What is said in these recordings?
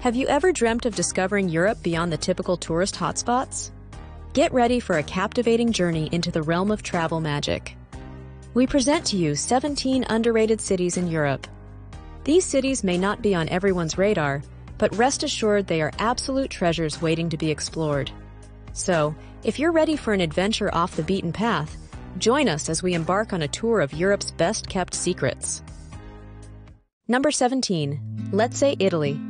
Have you ever dreamt of discovering Europe beyond the typical tourist hotspots? Get ready for a captivating journey into the realm of travel magic. We present to you 17 underrated cities in Europe. These cities may not be on everyone's radar, but rest assured they are absolute treasures waiting to be explored. So, if you're ready for an adventure off the beaten path, join us as we embark on a tour of Europe's best kept secrets. Number 17. Lecce Italy.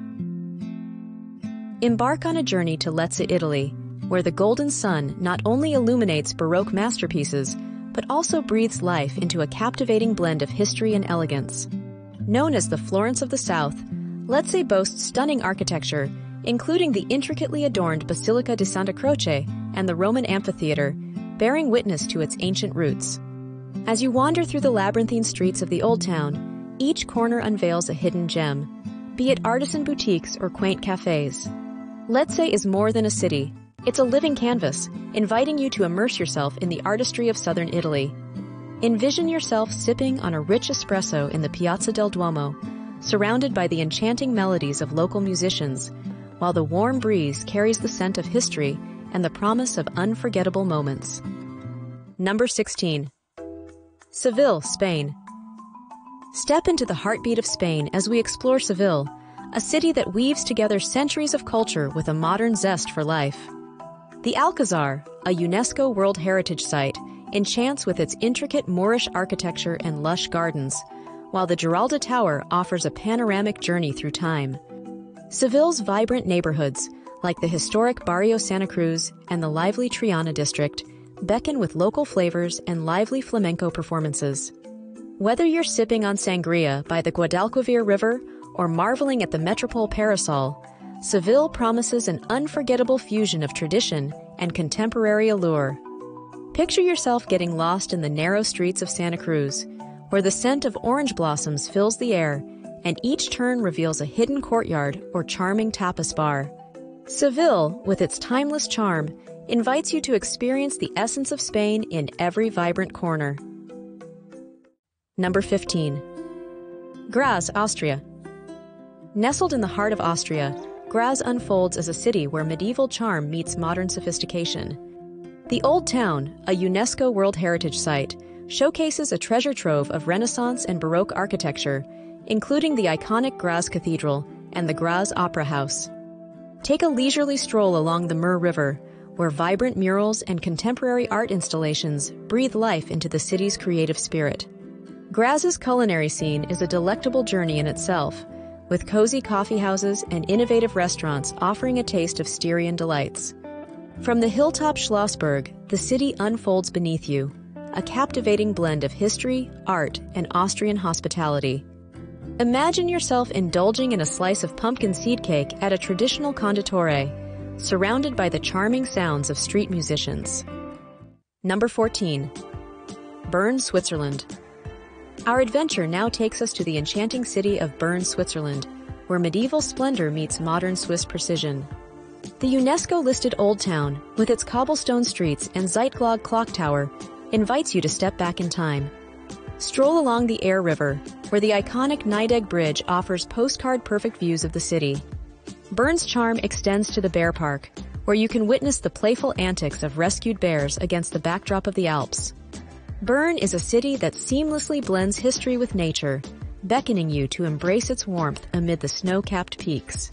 Embark on a journey to Lecce, Italy, where the golden sun not only illuminates Baroque masterpieces, but also breathes life into a captivating blend of history and elegance. Known as the Florence of the South, Lecce boasts stunning architecture, including the intricately adorned Basilica di Santa Croce and the Roman amphitheater, bearing witness to its ancient roots. As you wander through the labyrinthine streets of the Old Town, each corner unveils a hidden gem, be it artisan boutiques or quaint cafes. Lecce is more than a city. It's a living canvas, inviting you to immerse yourself in the artistry of southern Italy. Envision yourself sipping on a rich espresso in the Piazza del Duomo, surrounded by the enchanting melodies of local musicians, while the warm breeze carries the scent of history and the promise of unforgettable moments. Number 16. Seville, Spain. Step into the heartbeat of Spain as we explore Seville, a city that weaves together centuries of culture with a modern zest for life. The Alcazar, a UNESCO World Heritage Site, enchants with its intricate Moorish architecture and lush gardens, while the Giralda Tower offers a panoramic journey through time. Seville's vibrant neighborhoods, like the historic Barrio Santa Cruz and the lively Triana district, beckon with local flavors and lively flamenco performances. Whether you're sipping on sangria by the Guadalquivir River or marveling at the Metropol Parasol, Seville promises an unforgettable fusion of tradition and contemporary allure. Picture yourself getting lost in the narrow streets of Santa Cruz, where the scent of orange blossoms fills the air and each turn reveals a hidden courtyard or charming tapas bar. Seville, with its timeless charm, invites you to experience the essence of Spain in every vibrant corner. Number 15. Graz, Austria. Nestled in the heart of Austria, Graz unfolds as a city where medieval charm meets modern sophistication. The Old Town, a UNESCO World Heritage Site, showcases a treasure trove of Renaissance and Baroque architecture, including the iconic Graz Cathedral and the Graz Opera House. Take a leisurely stroll along the Mur River, where vibrant murals and contemporary art installations breathe life into the city's creative spirit. Graz's culinary scene is a delectable journey in itself, with cozy coffee houses and innovative restaurants offering a taste of Styrian delights. From the hilltop Schlossberg, the city unfolds beneath you, a captivating blend of history, art, and Austrian hospitality. Imagine yourself indulging in a slice of pumpkin seed cake at a traditional Konditorei, surrounded by the charming sounds of street musicians. Number 14. Bern, Switzerland. Our adventure now takes us to the enchanting city of Bern, Switzerland, where medieval splendor meets modern Swiss precision. The UNESCO-listed Old Town, with its cobblestone streets and Zeitglogge clock tower, invites you to step back in time. Stroll along the Aare River, where the iconic Nydegg Bridge offers postcard-perfect views of the city. Bern's charm extends to the Bear Park, where you can witness the playful antics of rescued bears against the backdrop of the Alps. Bern is a city that seamlessly blends history with nature, beckoning you to embrace its warmth amid the snow-capped peaks.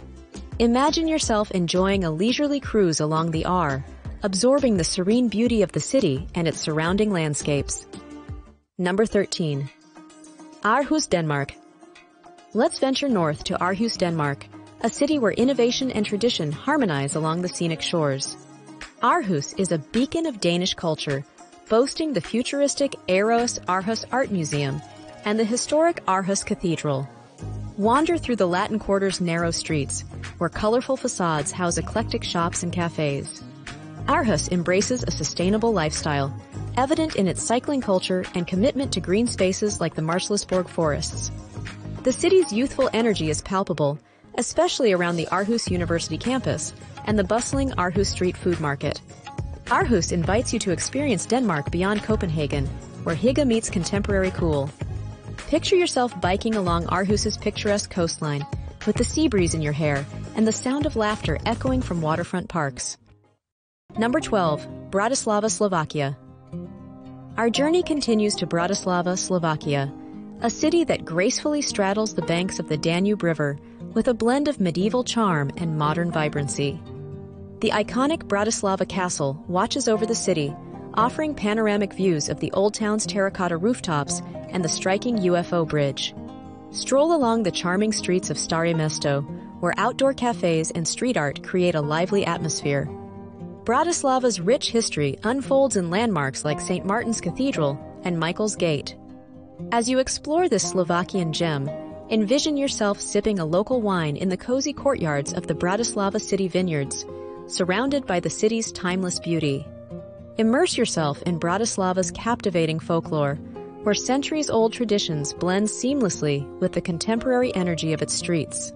Imagine yourself enjoying a leisurely cruise along the Aar, absorbing the serene beauty of the city and its surrounding landscapes. Number 13. Aarhus, Denmark. Let's venture north to Aarhus, Denmark, a city where innovation and tradition harmonize along the scenic shores. Aarhus is a beacon of Danish culture boasting the futuristic Aros Aarhus Art Museum and the historic Aarhus Cathedral. Wander through the Latin Quarter's narrow streets, where colorful facades house eclectic shops and cafes. Aarhus embraces a sustainable lifestyle, evident in its cycling culture and commitment to green spaces like the Marselisborg forests. The city's youthful energy is palpable, especially around the Aarhus University campus and the bustling Aarhus Street Food Market. Aarhus invites you to experience Denmark beyond Copenhagen, where hygge meets contemporary cool. Picture yourself biking along Aarhus's picturesque coastline, with the sea breeze in your hair and the sound of laughter echoing from waterfront parks. Number 12. Bratislava, Slovakia. Our journey continues to Bratislava, Slovakia, a city that gracefully straddles the banks of the Danube River with a blend of medieval charm and modern vibrancy. The iconic Bratislava Castle watches over the city, offering panoramic views of the old town's terracotta rooftops and the striking UFO bridge. Stroll along the charming streets of Stare Mesto, where outdoor cafes and street art create a lively atmosphere. Bratislava's rich history unfolds in landmarks like St. Martin's Cathedral and Michael's Gate. As you explore this Slovakian gem, envision yourself sipping a local wine in the cozy courtyards of the Bratislava city vineyards, surrounded by the city's timeless beauty. Immerse yourself in Bratislava's captivating folklore, where centuries-old traditions blend seamlessly with the contemporary energy of its streets.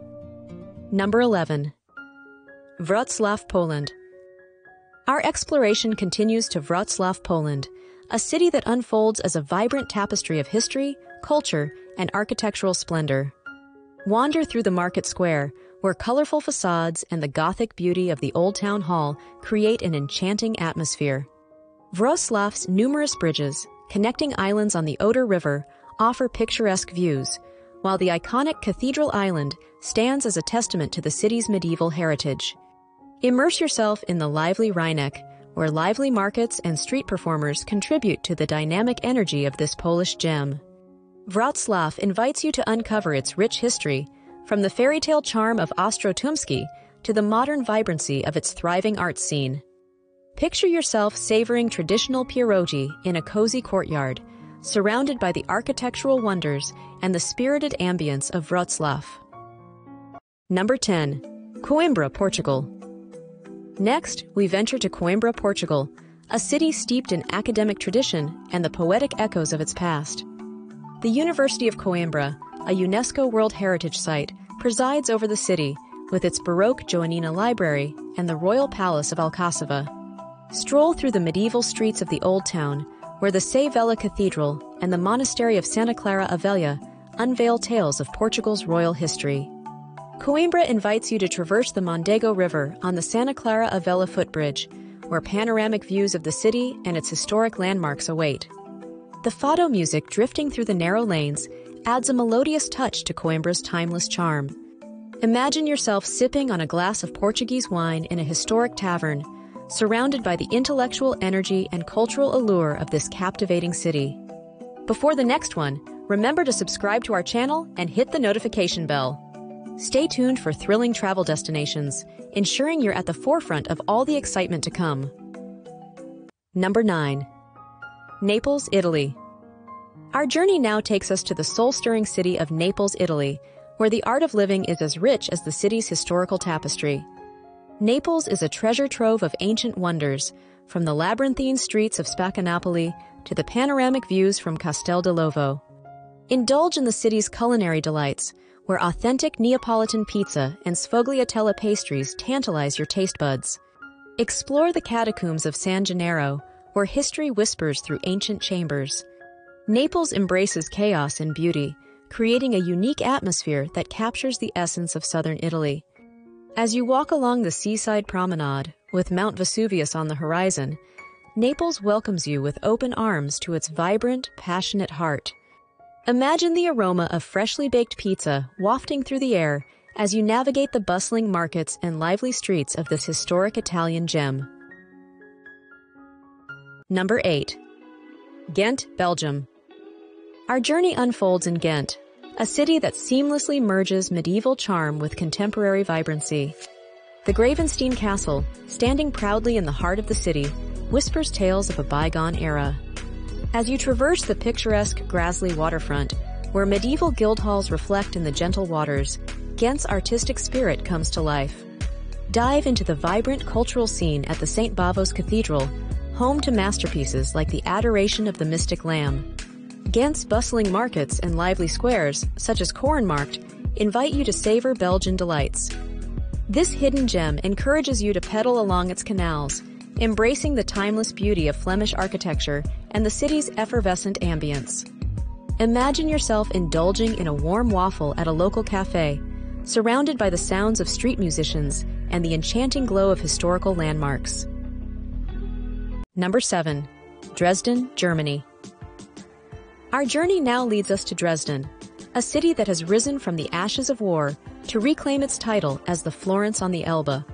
Number 11. Wrocław, Poland. Our exploration continues to Wrocław, Poland, a city that unfolds as a vibrant tapestry of history, culture, and architectural splendor. Wander through the market square, where colorful facades and the Gothic beauty of the Old Town Hall create an enchanting atmosphere. Wrocław's numerous bridges, connecting islands on the Oder River, offer picturesque views, while the iconic Cathedral Island stands as a testament to the city's medieval heritage. Immerse yourself in the lively Rynek, where lively markets and street performers contribute to the dynamic energy of this Polish gem. Wrocław invites you to uncover its rich history, from the fairy tale charm of Ostrów Tumski to the modern vibrancy of its thriving art scene. Picture yourself savoring traditional pierogi in a cozy courtyard, surrounded by the architectural wonders and the spirited ambience of Wrocław. Number 10. Coimbra, Portugal. Next, we venture to Coimbra, Portugal, a city steeped in academic tradition and the poetic echoes of its past. The University of Coimbra, a UNESCO World Heritage Site, presides over the city with its Baroque Joanina Library and the Royal Palace of Alcáçova. Stroll through the medieval streets of the Old Town, where the Sé Velha Cathedral and the Monastery of Santa Clara a Velha unveil tales of Portugal's royal history. Coimbra invites you to traverse the Mondego River on the Santa Clara a Velha footbridge, where panoramic views of the city and its historic landmarks await. The fado music drifting through the narrow lanes adds a melodious touch to Coimbra's timeless charm. Imagine yourself sipping on a glass of Portuguese wine in a historic tavern, surrounded by the intellectual energy and cultural allure of this captivating city. Before the next one, remember to subscribe to our channel and hit the notification bell. Stay tuned for thrilling travel destinations, ensuring you're at the forefront of all the excitement to come. Number 9. Naples, Italy. Our journey now takes us to the soul-stirring city of Naples, Italy, where the art of living is as rich as the city's historical tapestry. Naples is a treasure trove of ancient wonders, from the labyrinthine streets of Spaccanapoli to the panoramic views from Castel dell'Ovo. Indulge in the city's culinary delights, where authentic Neapolitan pizza and sfogliatella pastries tantalize your taste buds. Explore the catacombs of San Gennaro, where history whispers through ancient chambers. Naples embraces chaos and beauty, creating a unique atmosphere that captures the essence of southern Italy. As you walk along the seaside promenade, with Mount Vesuvius on the horizon, Naples welcomes you with open arms to its vibrant, passionate heart. Imagine the aroma of freshly baked pizza wafting through the air as you navigate the bustling markets and lively streets of this historic Italian gem. Number 8. Ghent, Belgium. Our journey unfolds in Ghent, a city that seamlessly merges medieval charm with contemporary vibrancy. The Gravensteen Castle, standing proudly in the heart of the city, whispers tales of a bygone era. As you traverse the picturesque Graslei waterfront, where medieval guild halls reflect in the gentle waters, Ghent's artistic spirit comes to life. Dive into the vibrant cultural scene at the St. Bavo's Cathedral, home to masterpieces like the Adoration of the Mystic Lamb. Ghent's bustling markets and lively squares, such as Korenmarkt, invite you to savor Belgian delights. This hidden gem encourages you to pedal along its canals, embracing the timeless beauty of Flemish architecture and the city's effervescent ambience. Imagine yourself indulging in a warm waffle at a local cafe, surrounded by the sounds of street musicians and the enchanting glow of historical landmarks. Number 7. Dresden, Germany. Our journey now leads us to Dresden, a city that has risen from the ashes of war to reclaim its title as the Florence on the Elbe.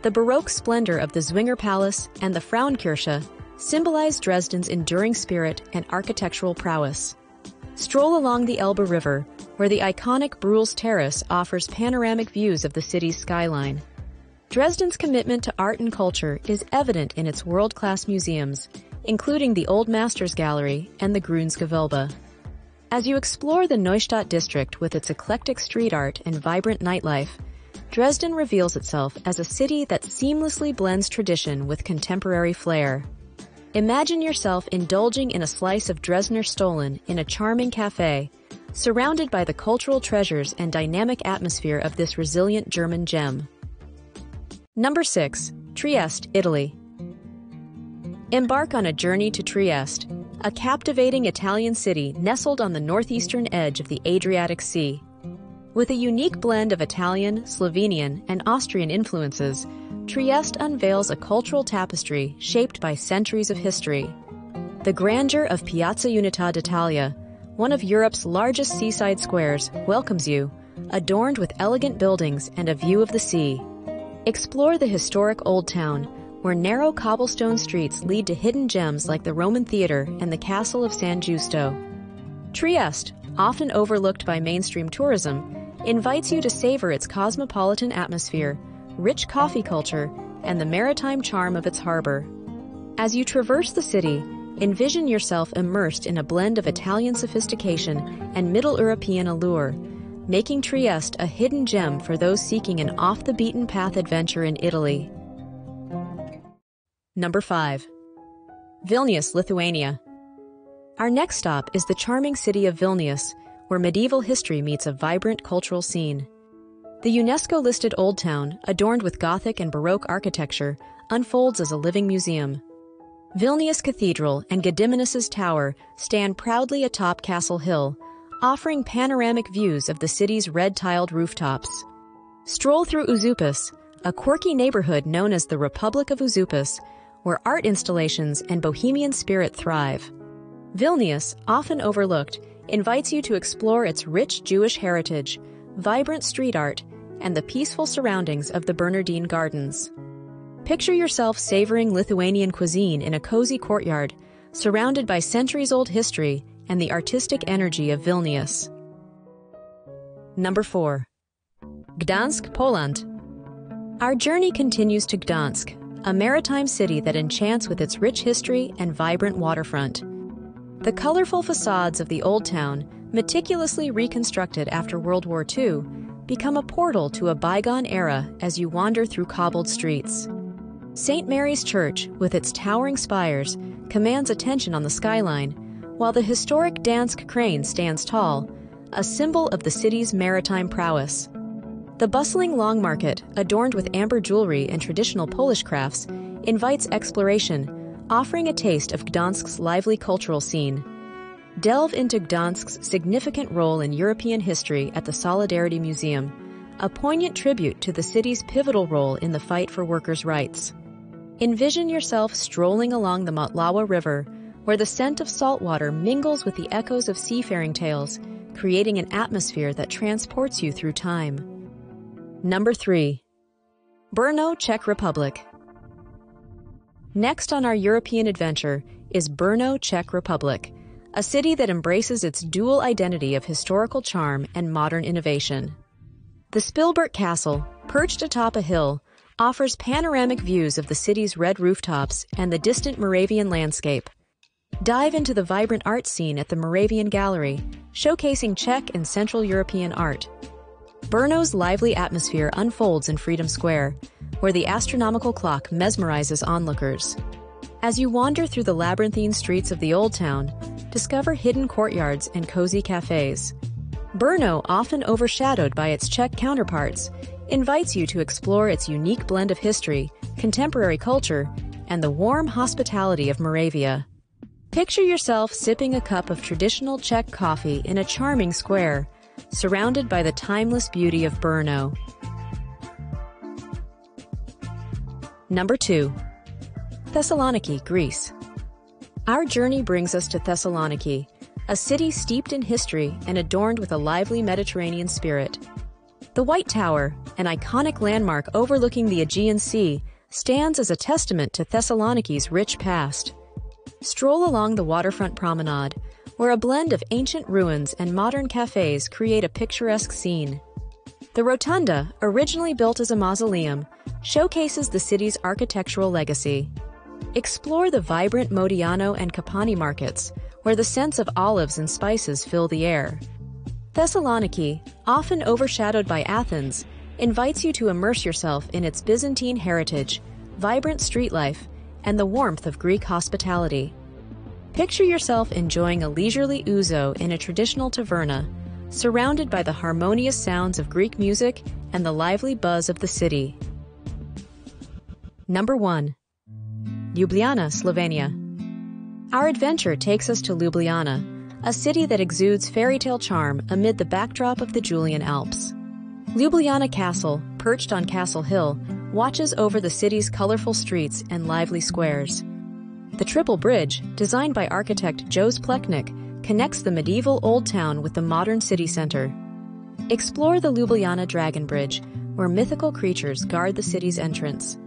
The Baroque splendor of the Zwinger Palace and the Frauenkirche symbolize Dresden's enduring spirit and architectural prowess. Stroll along the Elbe River, where the iconic Bruhl's Terrace offers panoramic views of the city's skyline. Dresden's commitment to art and culture is evident in its world-class museums, including the Old Masters Gallery and the Grünes Gewölbe. As you explore the Neustadt district with its eclectic street art and vibrant nightlife, Dresden reveals itself as a city that seamlessly blends tradition with contemporary flair. Imagine yourself indulging in a slice of Dresdner Stollen in a charming cafe, surrounded by the cultural treasures and dynamic atmosphere of this resilient German gem. Number 6. Trieste, Italy. Embark on a journey to Trieste, a captivating Italian city nestled on the northeastern edge of the Adriatic Sea. With a unique blend of Italian, Slovenian, and Austrian influences, Trieste unveils a cultural tapestry shaped by centuries of history. The grandeur of Piazza Unità d'Italia, one of Europe's largest seaside squares, welcomes you, adorned with elegant buildings and a view of the sea. Explore the historic Old Town, where narrow cobblestone streets lead to hidden gems like the Roman Theater and the Castle of San Giusto. Trieste, often overlooked by mainstream tourism, invites you to savor its cosmopolitan atmosphere, rich coffee culture, and the maritime charm of its harbor. As you traverse the city, envision yourself immersed in a blend of Italian sophistication and Middle European allure, making Trieste a hidden gem for those seeking an off the beaten path adventure in Italy. Number 5. Vilnius, Lithuania. Our next stop is the charming city of Vilnius, where medieval history meets a vibrant cultural scene. The UNESCO listed Old Town, adorned with Gothic and Baroque architecture, unfolds as a living museum. Vilnius Cathedral and Gediminas' Tower stand proudly atop Castle Hill, offering panoramic views of the city's red tiled rooftops. Stroll through Užupis, a quirky neighborhood known as the Republic of Užupis, where art installations and bohemian spirit thrive. Vilnius, often overlooked, invites you to explore its rich Jewish heritage, vibrant street art, and the peaceful surroundings of the Bernardine Gardens. Picture yourself savoring Lithuanian cuisine in a cozy courtyard, surrounded by centuries-old history and the artistic energy of Vilnius. Number 4. Gdansk, Poland. Our journey continues to Gdansk, a maritime city that enchants with its rich history and vibrant waterfront. The colorful facades of the Old Town, meticulously reconstructed after World War II, become a portal to a bygone era as you wander through cobbled streets. St. Mary's Church, with its towering spires, commands attention on the skyline, while the historic Gdansk crane stands tall, a symbol of the city's maritime prowess. The bustling Long Market, adorned with amber jewelry and traditional Polish crafts, invites exploration offering a taste of Gdansk's lively cultural scene. Delve into Gdansk's significant role in European history at the Solidarity Museum, a poignant tribute to the city's pivotal role in the fight for workers' rights. Envision yourself strolling along the Motlawa River, where the scent of salt water mingles with the echoes of seafaring tales, creating an atmosphere that transports you through time. Number 3. Brno, Czech Republic. Next on our European adventure is Brno, Czech Republic, a city that embraces its dual identity of historical charm and modern innovation. The Spilberk Castle, perched atop a hill, offers panoramic views of the city's red rooftops and the distant Moravian landscape. Dive into the vibrant art scene at the Moravian Gallery, showcasing Czech and Central European art. Brno's lively atmosphere unfolds in Freedom Square, where the astronomical clock mesmerizes onlookers. As you wander through the labyrinthine streets of the Old Town, discover hidden courtyards and cozy cafes. Brno, often overshadowed by its Czech counterparts, invites you to explore its unique blend of history, contemporary culture, and the warm hospitality of Moravia. Picture yourself sipping a cup of traditional Czech coffee in a charming square, surrounded by the timeless beauty of Brno. Number 2. Thessaloniki, Greece. Our journey brings us to Thessaloniki, a city steeped in history and adorned with a lively Mediterranean spirit. The White Tower, an iconic landmark overlooking the Aegean Sea, stands as a testament to Thessaloniki's rich past. Stroll along the waterfront promenade, where a blend of ancient ruins and modern cafes create a picturesque scene. The rotunda, originally built as a mausoleum, showcases the city's architectural legacy. Explore the vibrant Modiano and Kapani markets, where the scents of olives and spices fill the air. Thessaloniki, often overshadowed by Athens, invites you to immerse yourself in its Byzantine heritage, vibrant street life, and the warmth of Greek hospitality. Picture yourself enjoying a leisurely ouzo in a traditional taverna, surrounded by the harmonious sounds of Greek music and the lively buzz of the city. Number 1. Ljubljana, Slovenia. Our adventure takes us to Ljubljana, a city that exudes fairy tale charm amid the backdrop of the Julian Alps. Ljubljana Castle, perched on Castle Hill, watches over the city's colorful streets and lively squares. The Triple Bridge, designed by architect Jos Plečnik, connects the medieval Old Town with the modern city center. Explore the Ljubljana Dragon Bridge, where mythical creatures guard the city's entrance.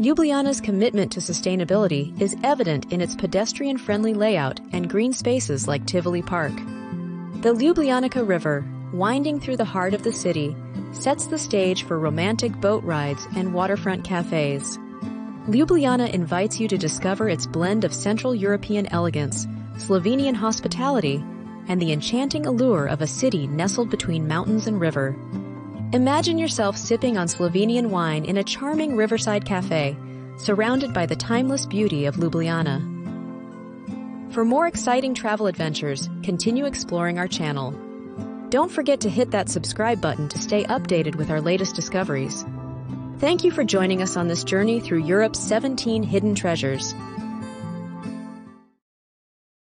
Ljubljana's commitment to sustainability is evident in its pedestrian-friendly layout and green spaces like Tivoli Park. The Ljubljanica River, winding through the heart of the city, sets the stage for romantic boat rides and waterfront cafes. Ljubljana invites you to discover its blend of Central European elegance, Slovenian hospitality, and the enchanting allure of a city nestled between mountains and river. Imagine yourself sipping on Slovenian wine in a charming riverside cafe, surrounded by the timeless beauty of Ljubljana. For more exciting travel adventures, continue exploring our channel. Don't forget to hit that subscribe button to stay updated with our latest discoveries. Thank you for joining us on this journey through Europe's 17 hidden treasures.